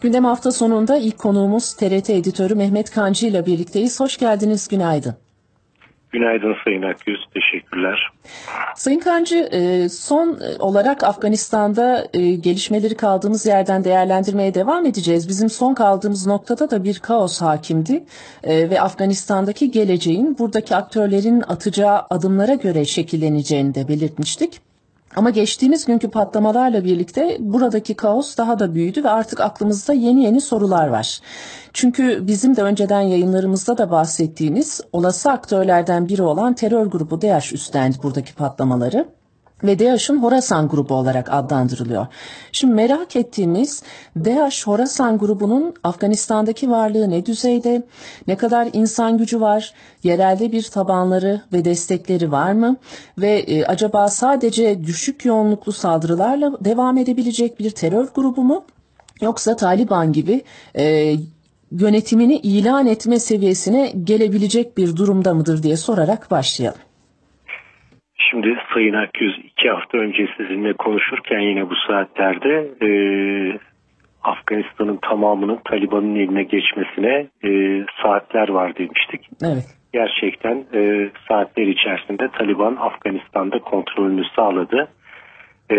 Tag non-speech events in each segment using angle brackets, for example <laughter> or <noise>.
Gündem hafta sonunda ilk konuğumuz TRT editörü Mehmet Kancı ile birlikteyiz. Hoş geldiniz, günaydın. Günaydın Sayın Akgüz, teşekkürler. Sayın Kancı, e, son olarak Afganistan'da e, gelişmeleri kaldığımız yerden değerlendirmeye devam edeceğiz. Bizim son kaldığımız noktada da bir kaos hakimdi e, ve Afganistan'daki geleceğin buradaki aktörlerin atacağı adımlara göre şekilleneceğini de belirtmiştik. Ama geçtiğimiz günkü patlamalarla birlikte buradaki kaos daha da büyüdü ve artık aklımızda yeni yeni sorular var. Çünkü bizim de önceden yayınlarımızda da bahsettiğimiz olası aktörlerden biri olan terör grubu DAEŞ üstlendi buradaki patlamaları ve DAEŞ'in Horasan grubu olarak adlandırılıyor. Şimdi merak ettiğimiz DAEŞ Horasan grubunun Afganistan'daki varlığı ne düzeyde, ne kadar insan gücü var, yerelde bir tabanları ve destekleri var mı ve e, acaba sadece düşük yoğunluklu saldırılarla devam edebilecek bir terör grubu mu? Yoksa Taliban gibi e, yönetimini ilan etme seviyesine gelebilecek bir durumda mıdır diye sorarak başlayalım. Şimdi Sayın Akgüz iki hafta önce sizinle konuşurken yine bu saatlerde e, Afganistan'ın tamamının Taliban'ın eline geçmesine e, saatler var demiştik. Evet. Gerçekten e, saatler içerisinde Taliban Afganistan'da kontrolünü sağladı. E,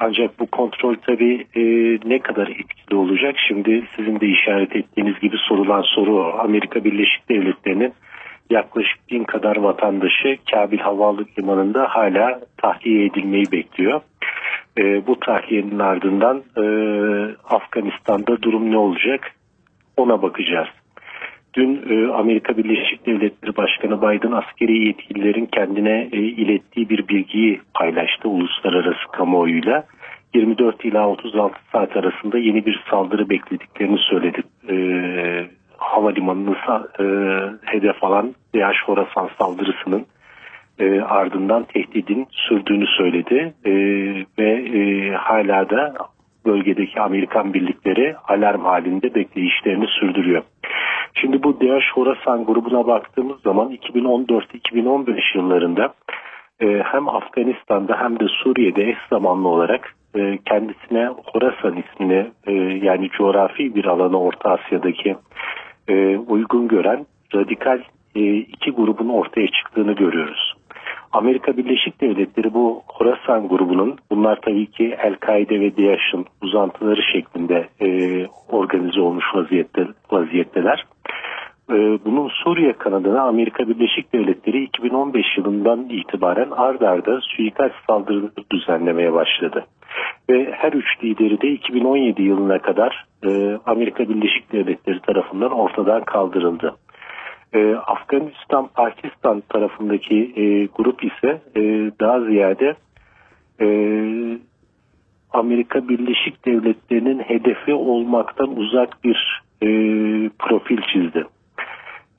ancak bu kontrol tabii e, ne kadar etkili olacak? Şimdi sizin de işaret ettiğiniz gibi sorulan soru Amerika Birleşik Devletleri'nin yaklaşık bin kadar vatandaşı Kabil Havalı Limanı'nda hala tahliye edilmeyi bekliyor. E, bu tahliyenin ardından e, Afganistan'da durum ne olacak ona bakacağız. Dün e, Amerika Birleşik Devletleri Başkanı Biden askeri yetkililerin kendine e, ilettiği bir bilgiyi paylaştı uluslararası kamuoyuyla. 24 ila 36 saat arasında yeni bir saldırı beklediklerini söyledi. E, havalimanını e, hedef alan DH Horasan saldırısının e, ardından tehdidin sürdüğünü söyledi e, ve e, hala da bölgedeki Amerikan birlikleri alarm halinde bekleyişlerini sürdürüyor. Şimdi bu DH Horasan grubuna baktığımız zaman 2014-2015 yıllarında e, hem Afganistan'da hem de Suriye'de eş zamanlı olarak e, kendisine Horasan ismini e, yani coğrafi bir alanı Orta Asya'daki e, uygun gören radikal e, iki grubun ortaya çıktığını görüyoruz. Amerika Birleşik Devletleri bu Horasan grubunun bunlar tabii ki El-Kaide ve DAEŞ'in uzantıları şeklinde e, organize olmuş vaziyette, vaziyetteler. E, bunun Suriye kanadına Amerika Birleşik Devletleri 2015 yılından itibaren ard arda suikast saldırıları düzenlemeye başladı. Ve her üç lideri de 2017 yılına kadar e, Amerika Birleşik Devletleri tarafından ortadan kaldırıldı. E, Afganistan, Pakistan tarafındaki e, grup ise daha ziyade Amerika Birleşik Devletleri'nin hedefi olmaktan uzak bir profil çizdi.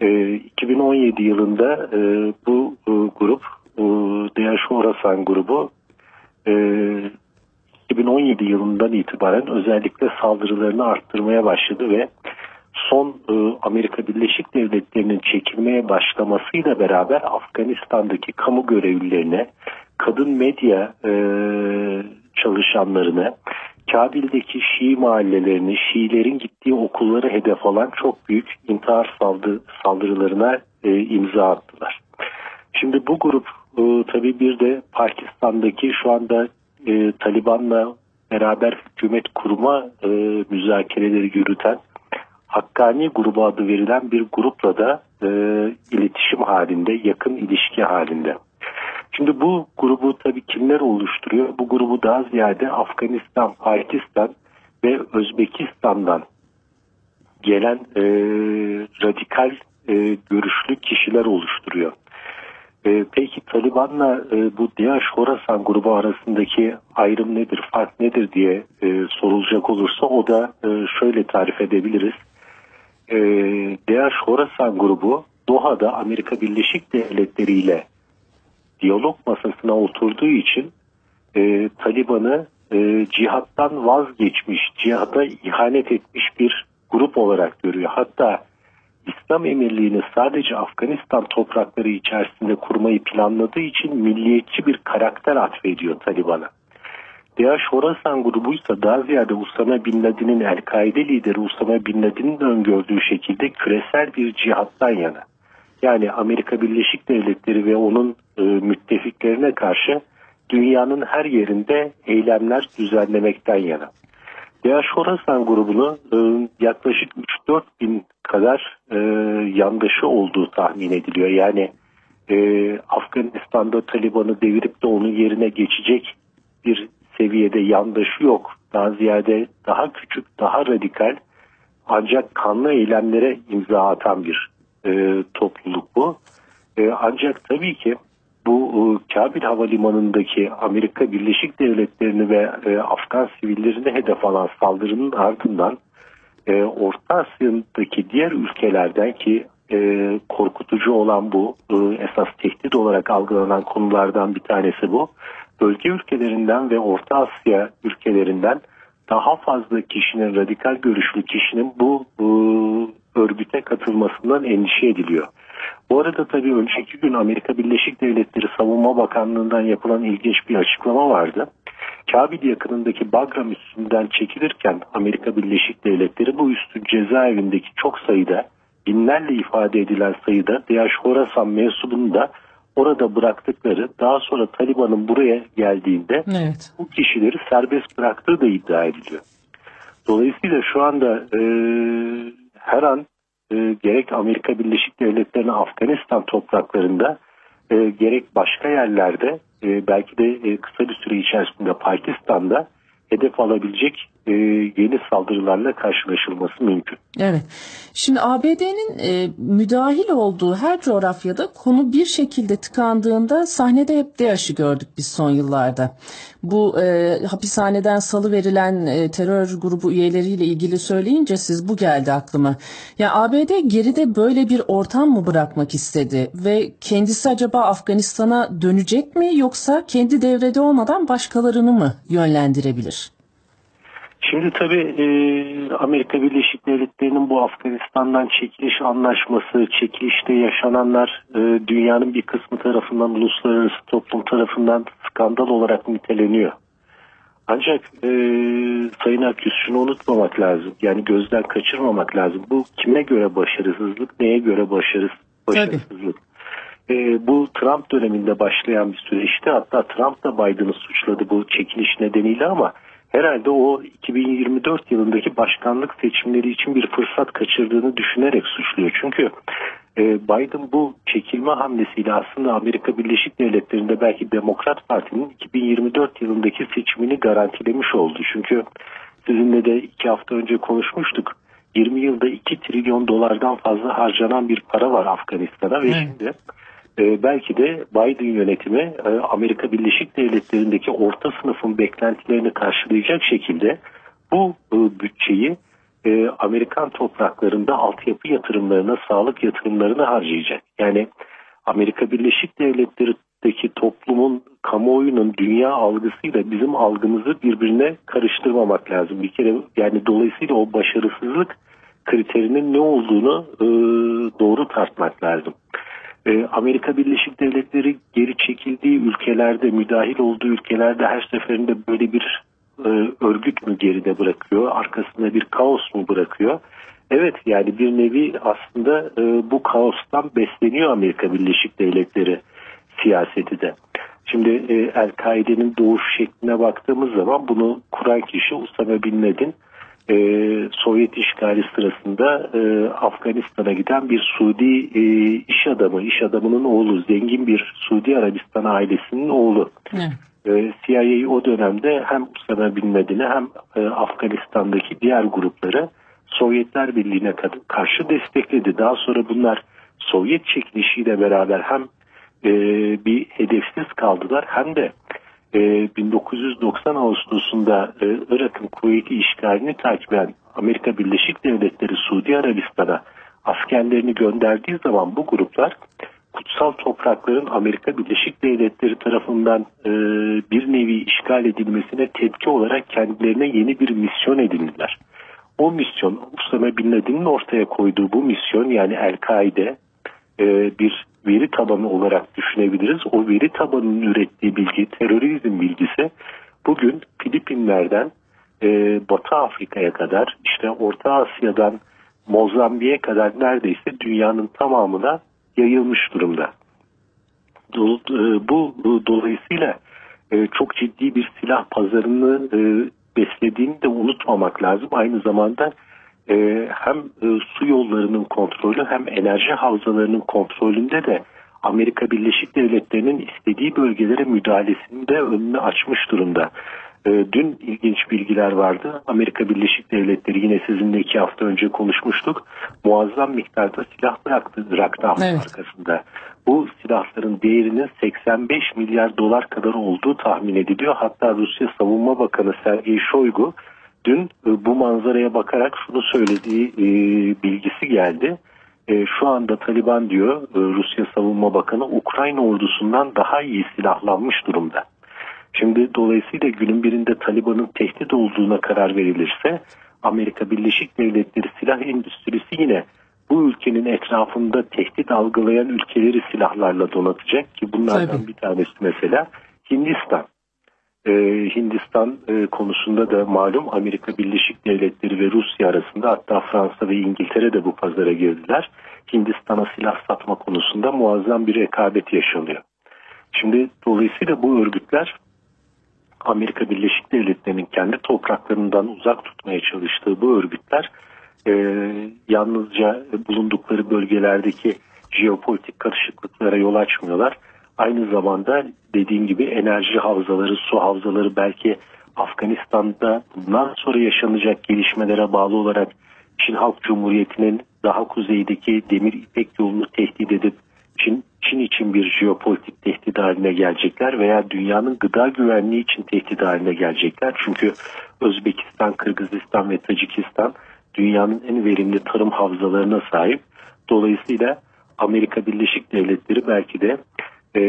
E, 2017 yılında e, bu e, grup, e, Orasan grubu e, 2017 yılından itibaren özellikle saldırılarını arttırmaya başladı ve son e, Amerika Birleşik Devletleri'nin çekilmeye başlamasıyla beraber Afganistan'daki kamu görevlilerine, kadın medya e, çalışanlarına, Kabil'deki Şii mahallelerini, Şiilerin gittiği okulları hedef alan çok büyük intihar saldı, saldırılarına e, imza attılar. Şimdi bu grup e, tabii bir de Pakistan'daki şu anda e, Taliban'la beraber hükümet kurma e, müzakereleri yürüten Hakkani grubu adı verilen bir grupla da e, iletişim halinde, yakın ilişki halinde. Şimdi bu grubu tabii kimler oluşturuyor? Bu grubu daha ziyade Afganistan, Pakistan ve Özbekistan'dan gelen e, radikal e, görüşlü kişiler oluşturuyor. E, peki Taliban'la e, bu DH Horasan grubu arasındaki ayrım nedir, fark nedir diye e, sorulacak olursa o da e, şöyle tarif edebiliriz. E, DH Horasan grubu Doha'da Amerika Birleşik Devletleri ile diyalog masasına oturduğu için e, Taliban'ı e, cihattan vazgeçmiş, cihada ihanet etmiş bir grup olarak görüyor. Hatta İslam Emirliği'ni sadece Afganistan toprakları içerisinde kurmayı planladığı için milliyetçi bir karakter atfediyor Taliban'a. DH Horasan grubuysa daha ziyade Usama Bin Laden'in El-Kaide lideri Usama Bin Laden'in öngördüğü şekilde küresel bir cihattan yana. Yani Amerika Birleşik Devletleri ve onun e, müttefiklerine karşı dünyanın her yerinde eylemler düzenlemekten yana. DH Horasan grubunu e, yaklaşık 3-4 bin kadar e, yandaşı olduğu tahmin ediliyor. Yani e, Afganistan'da Taliban'ı devirip de onun yerine geçecek bir seviyede yandaşı yok. Daha ziyade daha küçük, daha radikal ancak kanlı eylemlere imza atan bir e, topluluk bu. E, ancak tabii ki bu e, Kabil Havalimanı'ndaki Amerika Birleşik Devletleri'ni ve e, Afgan sivillerini hedef alan saldırının ardından e, Orta Asya'daki diğer ülkelerden ki e, korkutucu olan bu e, esas tehdit olarak algılanan konulardan bir tanesi bu. Bölge ülkelerinden ve Orta Asya ülkelerinden daha fazla kişinin radikal görüşlü kişinin bu, bu örgüte katılmasından endişe ediliyor. Bu arada tabii önceki gün Amerika Birleşik Devletleri Savunma Bakanlığı'ndan yapılan ilginç bir açıklama vardı. Kabil yakınındaki Bagram üstünden çekilirken Amerika Birleşik Devletleri bu üstün cezaevindeki çok sayıda binlerle ifade edilen sayıda DH Horasan mensubunu da orada bıraktıkları daha sonra Taliban'ın buraya geldiğinde evet. bu kişileri serbest bıraktığı da iddia ediliyor. Dolayısıyla şu anda e, her an e, gerek Amerika Birleşik Devletleri'nin Afganistan topraklarında e, gerek başka yerlerde e, belki de e, kısa bir süre içerisinde Pakistan'da hedef alabilecek e, yeni saldırılarla karşılaşılması mümkün. Evet. Şimdi ABD'nin e, müdahil olduğu her coğrafyada konu bir şekilde tıkandığında sahnede hep DAEŞ'i gördük biz son yıllarda. Bu e, hapishaneden salı verilen e, terör grubu üyeleriyle ilgili söyleyince siz bu geldi aklıma. Ya yani ABD geride böyle bir ortam mı bırakmak istedi ve kendisi acaba Afganistan'a dönecek mi yoksa kendi devrede olmadan başkalarını mı yönlendirebilir? Şimdi tabii e, Amerika Birleşik Devletleri'nin bu Afganistan'dan çekiliş anlaşması, çekilişte yaşananlar e, dünyanın bir kısmı tarafından, uluslararası toplum tarafından skandal olarak niteleniyor. Ancak e, Sayın Akyüz şunu unutmamak lazım. Yani gözden kaçırmamak lazım. Bu kime göre başarısızlık, neye göre başarısız, başarısızlık? E, bu Trump döneminde başlayan bir süreçti. Hatta Trump da Biden'ı suçladı bu çekiliş nedeniyle ama herhalde o 2024 yılındaki başkanlık seçimleri için bir fırsat kaçırdığını düşünerek suçluyor. Çünkü e, Biden bu çekilme hamlesiyle aslında Amerika Birleşik Devletleri'nde belki Demokrat Parti'nin 2024 yılındaki seçimini garantilemiş oldu. Çünkü sizinle de iki hafta önce konuşmuştuk. 20 yılda 2 trilyon dolardan fazla harcanan bir para var Afganistan'a ve şimdi e, belki de Biden yönetimi e, Amerika Birleşik Devletleri'ndeki orta sınıfın beklentilerini karşılayacak şekilde bu e, bütçeyi e, Amerikan topraklarında altyapı yatırımlarına, sağlık yatırımlarına harcayacak. Yani Amerika Birleşik Devletleri'deki toplumun, kamuoyunun dünya algısıyla bizim algımızı birbirine karıştırmamak lazım. Bir kere yani dolayısıyla o başarısızlık kriterinin ne olduğunu e, doğru tartmak lazım. E, Amerika Birleşik Devletleri geri çekildiği ülkelerde, müdahil olduğu ülkelerde her seferinde böyle bir e, örgüt mü geride bırakıyor, arkasında bir kaos mu bırakıyor? Evet yani bir nevi aslında e, bu kaostan besleniyor Amerika Birleşik Devletleri siyaseti de. Şimdi e, El-Kaide'nin doğuş şekline baktığımız zaman bunu kuran kişi Usama Bin Laden e, Sovyet işgali sırasında e, Afganistan'a giden bir Suudi e, iş adamı, iş adamının oğlu, zengin bir Suudi Arabistan ailesinin oğlu. E, CIA o dönemde hem Usama Bin Laden'i hem e, Afganistan'daki diğer grupları Sovyetler Birliği'ne karşı destekledi. Daha sonra bunlar Sovyet çekilişiyle beraber hem e, bir hedefsiz kaldılar hem de 1990 Ağustos'unda e, Irak'ın kuvveti işgalini takiben Amerika Birleşik Devletleri Suudi Arabistan'a askerlerini gönderdiği zaman bu gruplar kutsal toprakların Amerika Birleşik Devletleri tarafından e, bir nevi işgal edilmesine tepki olarak kendilerine yeni bir misyon edindiler. O misyon Usama Bin Laden'in ortaya koyduğu bu misyon yani El-Kaide e, bir veri tabanı olarak düşünebiliriz. O veri tabanının ürettiği bilgi, terörizm bilgisi bugün Filipinler'den e, Batı Afrika'ya kadar işte Orta Asya'dan Mozambik'e kadar neredeyse dünyanın tamamına yayılmış durumda. Do, e, bu, dolayısıyla e, çok ciddi bir silah pazarını e, beslediğini de unutmamak lazım. Aynı zamanda e, hem e, su yollarının kontrolü hem enerji havzalarının kontrolünde de Amerika Birleşik Devletleri'nin istediği bölgelere müdahalesini de önünü açmış durumda. E, dün ilginç bilgiler vardı. Amerika Birleşik Devletleri yine sizinle iki hafta önce konuşmuştuk. Muazzam miktarda silah bıraktı Irak evet. arkasında. Bu silahların değerinin 85 milyar dolar kadar olduğu tahmin ediliyor. Hatta Rusya Savunma Bakanı Sergey Shoigu dün e, bu manzaraya bakarak şunu söylediği e, bilgisi geldi. E, şu anda Taliban diyor Rusya Savunma Bakanı Ukrayna ordusundan daha iyi silahlanmış durumda. Şimdi dolayısıyla günün birinde Taliban'ın tehdit olduğuna karar verilirse Amerika Birleşik Devletleri silah endüstrisi yine bu ülkenin etrafında tehdit algılayan ülkeleri silahlarla donatacak ki bunlardan Tabii. bir tanesi mesela Hindistan. Ee, Hindistan e, konusunda da malum Amerika Birleşik Devletleri ve Rusya arasında hatta Fransa ve İngiltere de bu pazara girdiler. Hindistan'a silah satma konusunda muazzam bir rekabet yaşanıyor. Şimdi dolayısıyla bu örgütler Amerika Birleşik Devletleri'nin kendi topraklarından uzak tutmaya çalıştığı bu örgütler e, yalnızca bulundukları bölgelerdeki jeopolitik karışıklıklara yol açmıyorlar. Aynı zamanda dediğim gibi enerji havzaları, su havzaları belki Afganistan'da bundan sonra yaşanacak gelişmelere bağlı olarak Çin Halk Cumhuriyeti'nin daha kuzeydeki demir ipek yolunu tehdit edip Çin, Çin için bir jeopolitik tehdit haline gelecekler veya dünyanın gıda güvenliği için tehdit haline gelecekler. Çünkü Özbekistan, Kırgızistan ve Tacikistan dünyanın en verimli tarım havzalarına sahip. Dolayısıyla Amerika Birleşik Devletleri belki de e,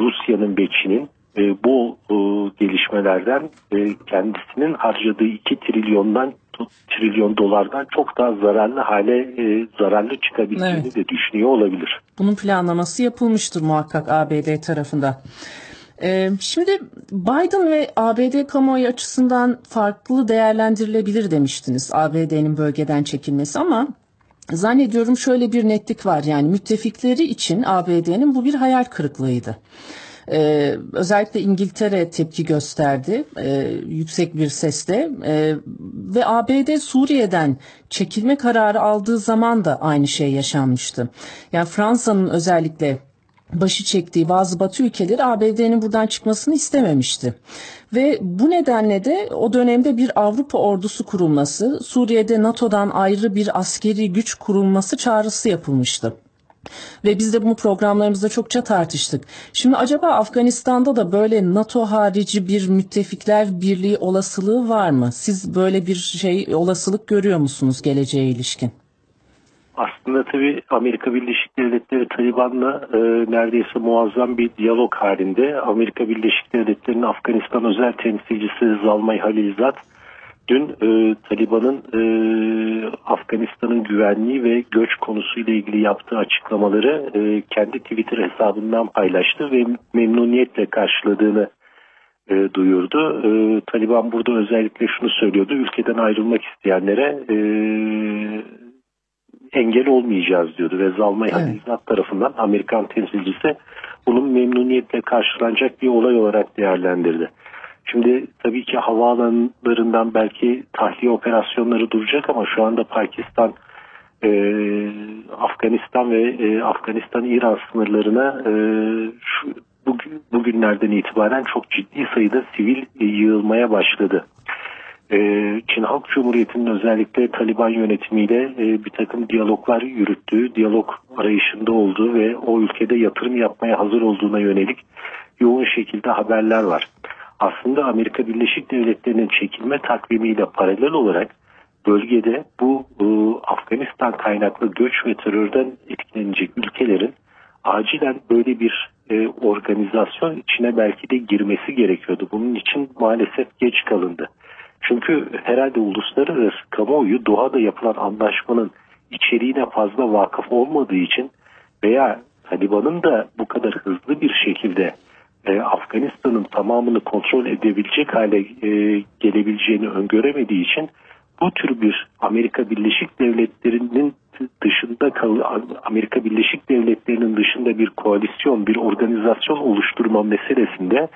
Rusya'nın ve Çin'in e, bu e, gelişmelerden e, kendisinin harcadığı 2 trilyondan trilyon dolardan çok daha zararlı hale e, zararlı çıkabildiğini evet. de düşünüyor olabilir. Bunun planlaması yapılmıştır muhakkak ABD tarafında. Ee, şimdi Biden ve ABD kamuoyu açısından farklı değerlendirilebilir demiştiniz ABD'nin bölgeden çekilmesi ama zannediyorum şöyle bir netlik var yani müttefikleri için ABD'nin bu bir hayal kırıklığıydı. Ee, özellikle İngiltere tepki gösterdi e, yüksek bir sesle e, ve ABD Suriye'den çekilme kararı aldığı zaman da aynı şey yaşanmıştı. Yani Fransa'nın özellikle başı çektiği bazı batı ülkeleri ABD'nin buradan çıkmasını istememişti. Ve bu nedenle de o dönemde bir Avrupa ordusu kurulması, Suriye'de NATO'dan ayrı bir askeri güç kurulması çağrısı yapılmıştı. Ve biz de bunu programlarımızda çokça tartıştık. Şimdi acaba Afganistan'da da böyle NATO harici bir müttefikler birliği olasılığı var mı? Siz böyle bir şey olasılık görüyor musunuz geleceğe ilişkin? Aslında tabii Amerika Birleşik Devletleri Taliban'la e, neredeyse muazzam bir diyalog halinde. Amerika Birleşik Devletleri'nin Afganistan özel temsilcisi Zalmay Halilzad dün e, Taliban'ın e, Afganistan'ın güvenliği ve göç konusuyla ilgili yaptığı açıklamaları e, kendi Twitter hesabından paylaştı ve memnuniyetle karşıladığını e, duyurdu. E, Taliban burada özellikle şunu söylüyordu. Ülkeden ayrılmak isteyenlere e, engel olmayacağız diyordu ve Zalmay evet. tarafından Amerikan temsilcisi bunun memnuniyetle karşılanacak bir olay olarak değerlendirdi. Şimdi tabii ki havaalanlarından belki tahliye operasyonları duracak ama şu anda Pakistan, e, Afganistan ve e, Afganistan-İran sınırlarına e, şu, bugün, bugünlerden itibaren çok ciddi sayıda sivil e, yığılmaya başladı. Ee, Çin Halk Cumhuriyeti'nin özellikle Taliban yönetimiyle e, bir takım diyaloglar yürüttüğü, diyalog arayışında olduğu ve o ülkede yatırım yapmaya hazır olduğuna yönelik yoğun şekilde haberler var. Aslında Amerika Birleşik Devletleri'nin çekilme takvimiyle paralel olarak bölgede bu e, Afganistan kaynaklı göç ve terörden etkilenecek ülkelerin acilen böyle bir e, organizasyon içine belki de girmesi gerekiyordu. Bunun için maalesef geç kalındı. Çünkü herhalde uluslararası kamuoyu doğada yapılan anlaşmanın içeriğine fazla vakıf olmadığı için veya Taliban'ın da bu kadar hızlı bir şekilde e, Afganistan'ın tamamını kontrol edebilecek hale e, gelebileceğini öngöremediği için bu tür bir Amerika Birleşik Devletleri'nin dışında kal Amerika Birleşik Devletleri'nin dışında bir koalisyon, bir organizasyon oluşturma meselesinde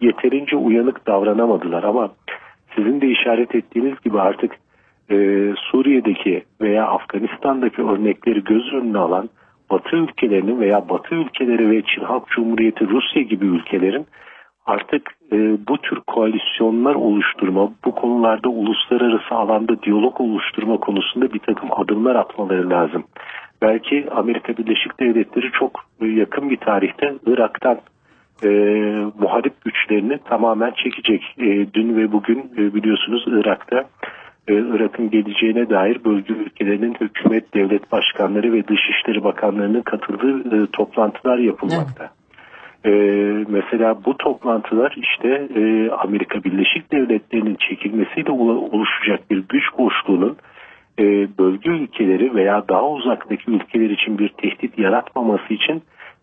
yeterince uyanık davranamadılar. Ama sizin de işaret ettiğiniz gibi artık e, Suriye'deki veya Afganistan'daki örnekleri göz önüne alan Batı ülkelerinin veya Batı ülkeleri ve Çin Halk Cumhuriyeti Rusya gibi ülkelerin artık e, bu tür koalisyonlar oluşturma, bu konularda uluslararası alanda diyalog oluşturma konusunda bir takım adımlar atmaları lazım. Belki Amerika Birleşik Devletleri çok yakın bir tarihte Irak'tan e, muharip güçlerini tamamen çekecek. E, dün ve bugün e, biliyorsunuz Irak'ta e, Irak'ın geleceğine dair bölge ülkelerinin hükümet, devlet başkanları ve dışişleri bakanlarının katıldığı e, toplantılar yapılmakta. Evet. Ee, mesela bu toplantılar işte e, Amerika Birleşik Devletleri'nin çekilmesiyle oluşacak bir güç boşluğunun e, bölge ülkeleri veya daha uzaktaki ülkeler için bir tehdit yaratmaması için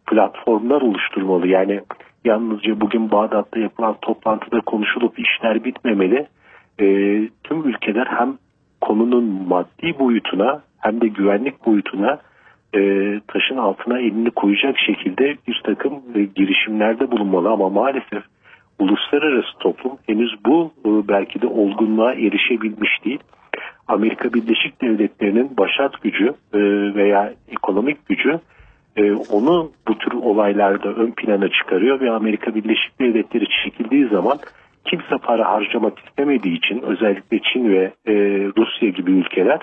platformlar oluşturmalı. Yani yalnızca bugün Bağdat'ta yapılan toplantıda konuşulup işler bitmemeli. E, tüm ülkeler hem konunun maddi boyutuna hem de güvenlik boyutuna e, taşın altına elini koyacak şekilde bir takım e, girişimlerde bulunmalı ama maalesef uluslararası toplum henüz bu e, belki de olgunluğa erişebilmiş değil. Amerika Birleşik Devletleri'nin başat gücü e, veya ekonomik gücü e, onu bu tür olaylarda ön plana çıkarıyor ve Amerika Birleşik Devletleri çekildiği zaman kimse para harcamak istemediği için özellikle Çin ve e, Rusya gibi ülkeler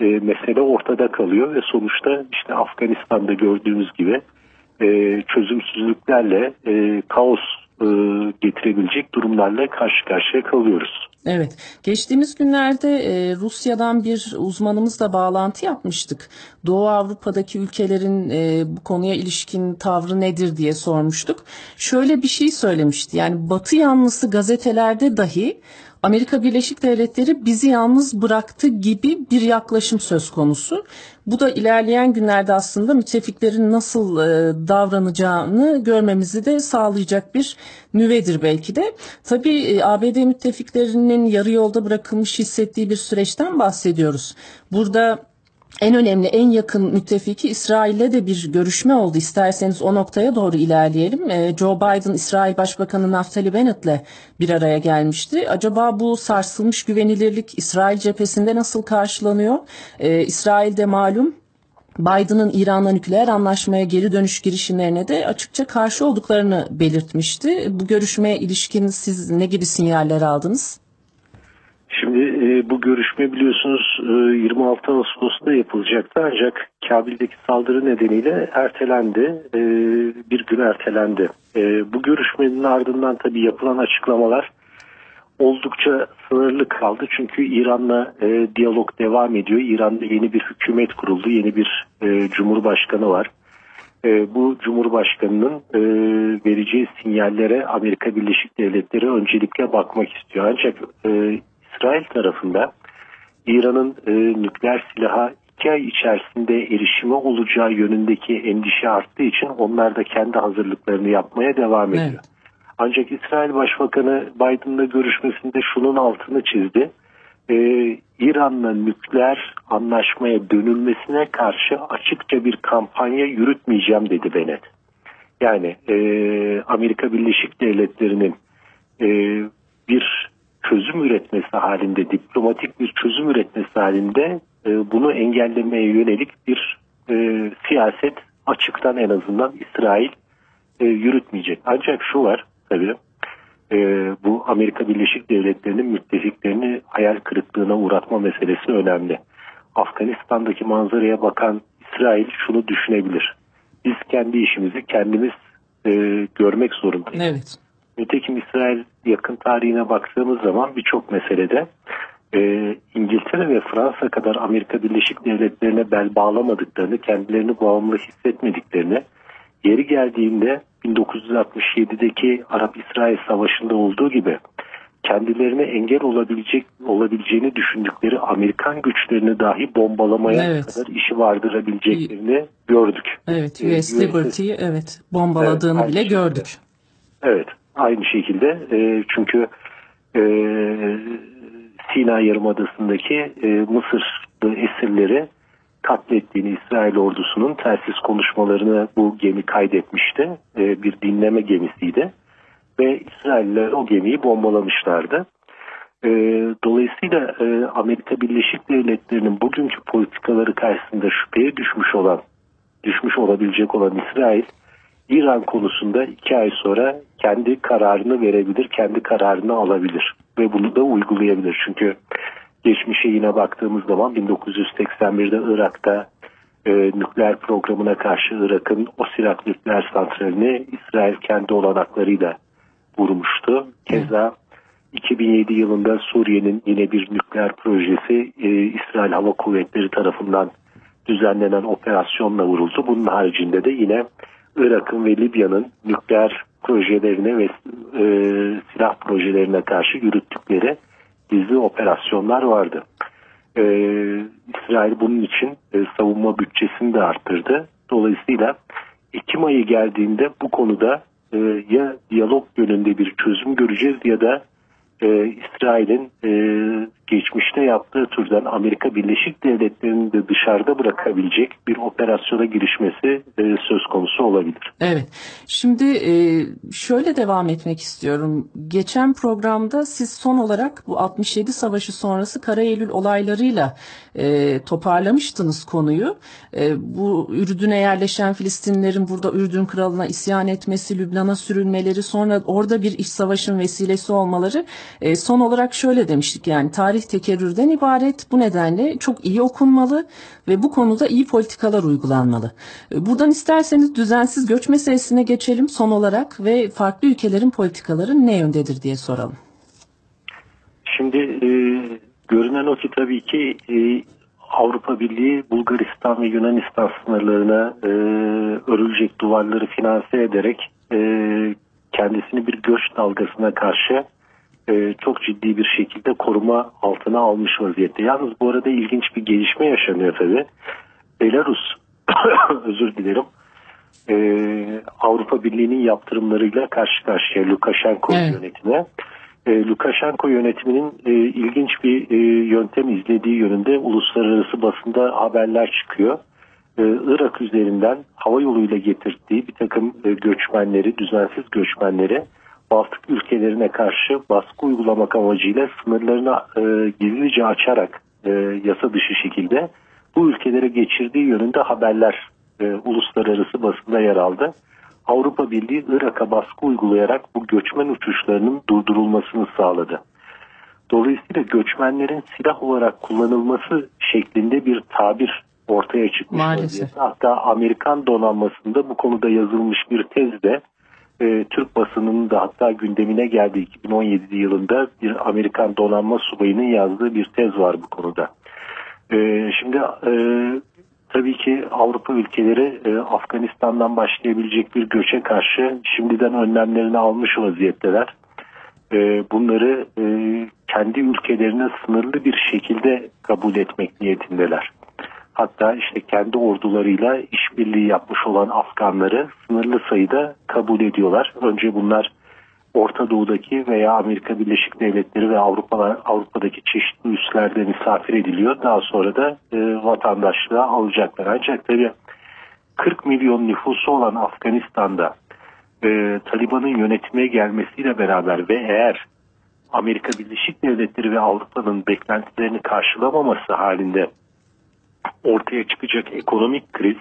e, mesele ortada kalıyor ve sonuçta işte Afganistan'da gördüğümüz gibi e, çözümsüzlüklerle kaos getirebilecek durumlarla karşı karşıya kalıyoruz. Evet, geçtiğimiz günlerde e, Rusya'dan bir uzmanımızla bağlantı yapmıştık. Doğu Avrupa'daki ülkelerin e, bu konuya ilişkin tavrı nedir diye sormuştuk. Şöyle bir şey söylemişti. Yani Batı yanlısı gazetelerde dahi Amerika Birleşik Devletleri bizi yalnız bıraktı gibi bir yaklaşım söz konusu. Bu da ilerleyen günlerde aslında müttefiklerin nasıl e, davranacağını görmemizi de sağlayacak bir nüvedir belki de. Tabii e, ABD müttefiklerinin yarı yolda bırakılmış hissettiği bir süreçten bahsediyoruz. Burada en önemli, en yakın müttefiki İsrail'le de bir görüşme oldu. İsterseniz o noktaya doğru ilerleyelim. Ee, Joe Biden, İsrail Başbakanı Naftali Bennett'le bir araya gelmişti. Acaba bu sarsılmış güvenilirlik İsrail cephesinde nasıl karşılanıyor? Ee, İsrail'de malum Biden'ın İran'la nükleer anlaşmaya geri dönüş girişimlerine de açıkça karşı olduklarını belirtmişti. Bu görüşmeye ilişkin siz ne gibi sinyaller aldınız? Şimdi e, bu görüşme biliyorsunuz e, 26 Ağustos'ta yapılacaktı ancak Kabil'deki saldırı nedeniyle ertelendi. E, bir gün ertelendi. E, bu görüşmenin ardından tabii yapılan açıklamalar oldukça sınırlı kaldı. Çünkü İran'la e, diyalog devam ediyor. İran'da yeni bir hükümet kuruldu. Yeni bir e, cumhurbaşkanı var. E, bu cumhurbaşkanının e, vereceği sinyallere Amerika Birleşik Devletleri öncelikle bakmak istiyor. Ancak e, İsrail tarafında İran'ın e, nükleer silaha iki ay içerisinde erişimi olacağı yönündeki endişe arttığı için onlar da kendi hazırlıklarını yapmaya devam ediyor. Evet. Ancak İsrail Başbakanı Biden'la görüşmesinde şunun altını çizdi. Ee, İran'la nükleer anlaşmaya dönülmesine karşı açıkça bir kampanya yürütmeyeceğim dedi Bennett. Yani e, Amerika Birleşik Devletleri'nin e, bir çözüm üretmesi halinde, diplomatik bir çözüm üretmesi halinde e, bunu engellemeye yönelik bir e, siyaset açıktan en azından İsrail e, yürütmeyecek. Ancak şu var tabii e, bu Amerika Birleşik Devletleri'nin müttefiklerini hayal kırıklığına uğratma meselesi önemli. Afganistan'daki manzaraya bakan İsrail şunu düşünebilir. Biz kendi işimizi kendimiz e, görmek zorundayız. Evet. Nitekim İsrail yakın tarihine baktığımız zaman birçok meselede e, İngiltere ve Fransa kadar Amerika Birleşik Devletleri'ne bel bağlamadıklarını, kendilerini bağımlı hissetmediklerini, yeri geldiğinde 1967'deki Arap-İsrail Savaşı'nda olduğu gibi kendilerine engel olabilecek olabileceğini düşündükleri Amerikan güçlerini dahi bombalamaya evet. kadar işi vardırabileceklerini gördük. Evet, US Liberty'yi evet bombaladığını evet, bile gördük. Evet, aynı şekilde. E, çünkü e, Sina Yarımadası'ndaki e, Mısırlı esirleri katlettiğini İsrail ordusunun telsiz konuşmalarını bu gemi kaydetmişti. E, bir dinleme gemisiydi. Ve İsrailler o gemiyi bombalamışlardı. E, dolayısıyla e, Amerika Birleşik Devletleri'nin bugünkü politikaları karşısında şüpheye düşmüş olan, düşmüş olabilecek olan İsrail, İran konusunda iki ay sonra kendi kararını verebilir, kendi kararını alabilir ve bunu da uygulayabilir. Çünkü geçmişe yine baktığımız zaman 1981'de Irak'ta e, nükleer programına karşı Irak'ın Osirak nükleer santralini İsrail kendi olanaklarıyla vurmuştu. Keza 2007 yılında Suriye'nin yine bir nükleer projesi e, İsrail Hava Kuvvetleri tarafından düzenlenen operasyonla vuruldu. Bunun haricinde de yine Irak'ın ve Libya'nın nükleer projelerine ve e, silah projelerine karşı yürüttükleri gizli operasyonlar vardı. E, İsrail bunun için e, savunma bütçesini de arttırdı. Dolayısıyla Ekim ayı geldiğinde bu konuda e, ya diyalog yönünde bir çözüm göreceğiz ya da e, İsrail'in e, geçmişte yaptığı türden Amerika Birleşik Devletleri'ni de dışarıda bırakabilecek bir operasyona girişmesi e, söz konusu olabilir. Evet. Şimdi e, şöyle devam etmek istiyorum. Geçen programda siz son olarak bu 67 Savaşı sonrası Kara Eylül olaylarıyla e, toparlamıştınız konuyu. Bu Ürdün'e yerleşen Filistinlilerin burada Ürdün kralına isyan etmesi, Lübnan'a sürülmeleri, sonra orada bir iç savaşın vesilesi olmaları. Son olarak şöyle demiştik yani tarih tekerrürden ibaret. Bu nedenle çok iyi okunmalı ve bu konuda iyi politikalar uygulanmalı. E, buradan isterseniz düzensiz göç meselesine geçelim son olarak ve farklı ülkelerin politikaları ne yöndedir diye soralım. Şimdi e, görünen o ki tabii ki e, Avrupa Birliği Bulgaristan ve Yunanistan sınırlarına e, örülecek duvarları finanse ederek e, kendisini bir göç dalgasına karşı e, çok ciddi bir şekilde koruma altına almış vaziyette. Yalnız bu arada ilginç bir gelişme yaşanıyor tabii. Belarus, <coughs> özür dilerim, e, Avrupa Birliği'nin yaptırımlarıyla karşı karşıya Lukashenko evet. yönetimi. E, Lukashenko yönetiminin e, ilginç bir e, yöntem izlediği yönünde uluslararası basında haberler çıkıyor. E, Irak üzerinden hava yoluyla getirdiği bir takım e, göçmenleri, düzensiz göçmenleri Baltık ülkelerine karşı baskı uygulamak amacıyla sınırlarını e, gizlice açarak e, yasa dışı şekilde bu ülkelere geçirdiği yönünde haberler e, uluslararası basında yer aldı. Avrupa Birliği Irak'a baskı uygulayarak bu göçmen uçuşlarının durdurulmasını sağladı. Dolayısıyla göçmenlerin silah olarak kullanılması şeklinde bir tabir ortaya çıkmış. Maalesef. Hatta Amerikan donanmasında bu konuda yazılmış bir tez de e, Türk basınının da hatta gündemine geldi 2017 yılında bir Amerikan donanma subayının yazdığı bir tez var bu konuda. E, şimdi e, tabii ki Avrupa ülkeleri e, Afganistan'dan başlayabilecek bir göçe karşı şimdiden önlemlerini almış vaziyetteler. E, bunları e, kendi ülkelerine sınırlı bir şekilde kabul etmek niyetindeler. Hatta işte kendi ordularıyla işbirliği yapmış olan Afganları sınırlı sayıda kabul ediyorlar. Önce bunlar Orta Doğu'daki veya Amerika Birleşik Devletleri ve Avrupa Avrupa'daki çeşitli üslerde misafir ediliyor. Daha sonra da e, vatandaşlığa alacaklar. Ancak tabii 40 milyon nüfusu olan Afganistan'da e, Taliban'ın yönetime gelmesiyle beraber ve eğer Amerika Birleşik Devletleri ve Avrupa'nın beklentilerini karşılamaması halinde ortaya çıkacak ekonomik kriz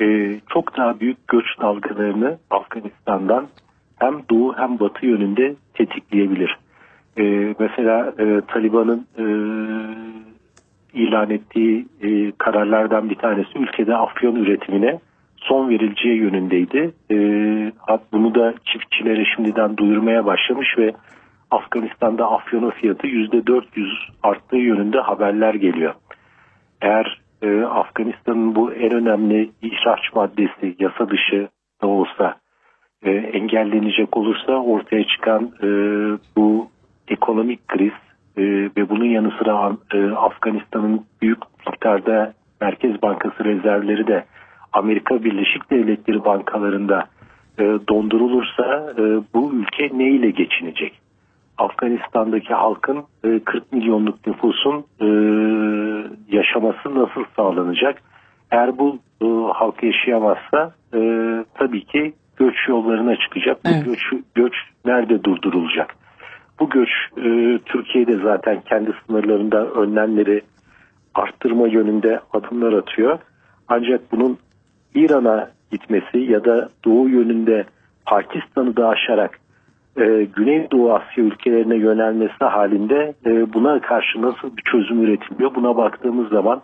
e, çok daha büyük göç dalgalarını Afganistan'dan hem doğu hem batı yönünde tetikleyebilir. E, mesela e, Taliban'ın e, ilan ettiği e, kararlardan bir tanesi ülkede afyon üretimine son verileceği yönündeydi. E, bunu da çiftçilere şimdiden duyurmaya başlamış ve Afganistan'da afyonun fiyatı %400 arttığı yönünde haberler geliyor. Eğer e, Afganistan'ın bu en önemli ihraç maddesi yasa dışı da olsa e, engellenecek olursa ortaya çıkan e, bu ekonomik kriz e, ve bunun yanı sıra e, Afganistan'ın büyük miktarda Merkez Bankası rezervleri de Amerika Birleşik Devletleri bankalarında e, dondurulursa e, bu ülke ne ile geçinecek? Afganistan'daki halkın e, 40 milyonluk nüfusun e, yaşaması nasıl sağlanacak? Eğer bu e, halk yaşayamazsa e, tabii ki göç yollarına çıkacak. Bu Evet. göç, göç nerede durdurulacak? Bu göç e, Türkiye'de zaten kendi sınırlarında önlemleri arttırma yönünde adımlar atıyor. Ancak bunun İran'a gitmesi ya da doğu yönünde Pakistan'ı da aşarak e, Güneydoğu Asya ülkelerine yönelmesi halinde e, buna karşı nasıl bir çözüm üretiliyor? Buna baktığımız zaman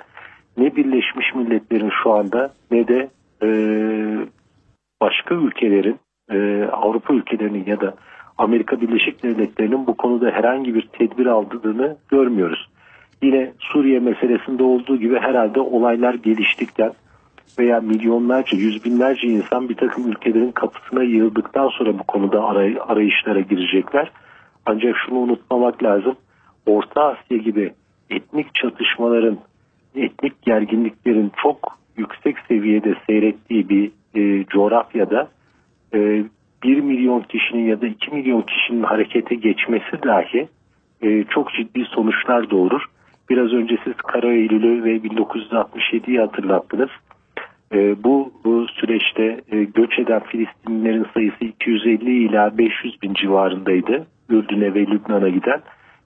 ne Birleşmiş Milletler'in şu anda ne de e, başka ülkelerin e, Avrupa ülkelerinin ya da Amerika Birleşik Devletleri'nin bu konuda herhangi bir tedbir aldığını görmüyoruz. Yine Suriye meselesinde olduğu gibi herhalde olaylar geliştikten veya milyonlarca, yüz binlerce insan bir takım ülkelerin kapısına yığıldıktan sonra bu konuda aray- arayışlara girecekler. Ancak şunu unutmamak lazım. Orta Asya gibi etnik çatışmaların, etnik gerginliklerin çok yüksek seviyede seyrettiği bir e, coğrafyada e, 1 milyon kişinin ya da 2 milyon kişinin harekete geçmesi dahi e, çok ciddi sonuçlar doğurur. Biraz önce siz Kara Eylül'ü ve 1967'yi hatırlattınız. E, bu, bu süreçte e, göç eden Filistinlilerin sayısı 250 ila 500 bin civarındaydı. Ürdün'e ve Lübnan'a giden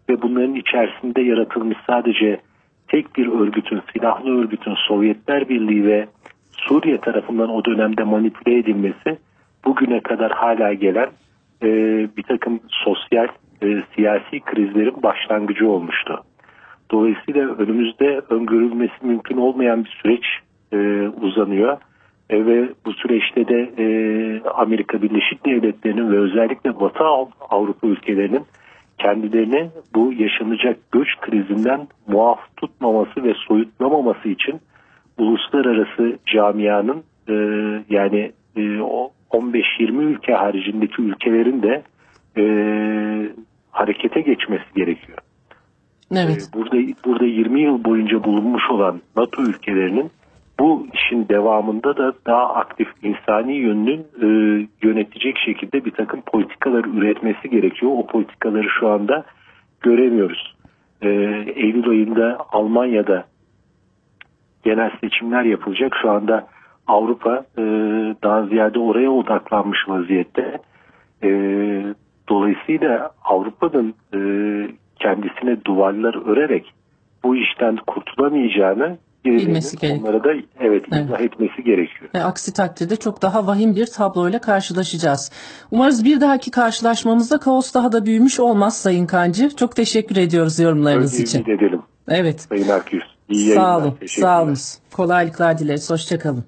ve bunların içerisinde yaratılmış sadece tek bir örgütün, silahlı örgütün Sovyetler Birliği ve Suriye tarafından o dönemde manipüle edilmesi bugüne kadar hala gelen e, bir takım sosyal, e, siyasi krizlerin başlangıcı olmuştu. Dolayısıyla önümüzde öngörülmesi mümkün olmayan bir süreç e, uzanıyor. E, ve bu süreçte de e, Amerika Birleşik Devletleri'nin ve özellikle Batı Av- Avrupa ülkelerinin kendilerini bu yaşanacak göç krizinden muaf tutmaması ve soyutlamaması için uluslararası camianın e, yani e, o 15-20 ülke haricindeki ülkelerin de e, harekete geçmesi gerekiyor. Evet. Ee, Burada burada 20 yıl boyunca bulunmuş olan NATO ülkelerinin bu işin devamında da daha aktif insani yönünün e, yönetecek şekilde bir takım politikalar üretmesi gerekiyor. O politikaları şu anda göremiyoruz. E, Eylül ayında Almanya'da genel seçimler yapılacak. Şu anda Avrupa e, daha ziyade oraya odaklanmış vaziyette. E, dolayısıyla Avrupa'nın e, kendisine duvarlar örerek bu işten kurtulamayacağını Bilmesi gerekiyor. onlara da evet, Evet. izah etmesi gerekiyor. Ve aksi takdirde çok daha vahim bir tabloyla karşılaşacağız. Umarız bir dahaki karşılaşmamızda kaos daha da büyümüş olmaz Sayın Kancı. Çok teşekkür ediyoruz yorumlarınız Öyle için. ümit edelim. Evet. Sayın Akgüz. İyi Sağ olun. Sağ olun. Kolaylıklar dileriz. Hoşçakalın.